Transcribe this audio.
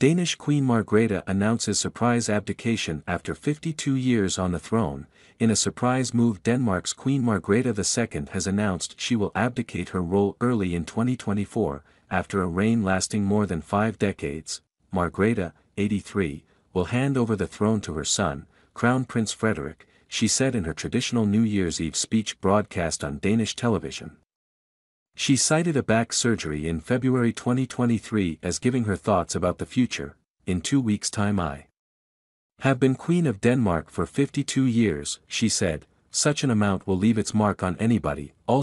Danish Queen Margrethe announces surprise abdication after 52 years on the throne. In a surprise move Denmark's Queen Margrethe II has announced she will abdicate her role early in 2024, after a reign lasting more than five decades. Margrethe, 83, will hand over the throne to her son, Crown Prince Frederik, she said in her traditional New Year's Eve speech broadcast on Danish television. She cited a back surgery in February 2023 as giving her thoughts about the future, in two weeks' time I have been Queen of Denmark for 52 years, she said, such an amount will leave its mark on anybody, also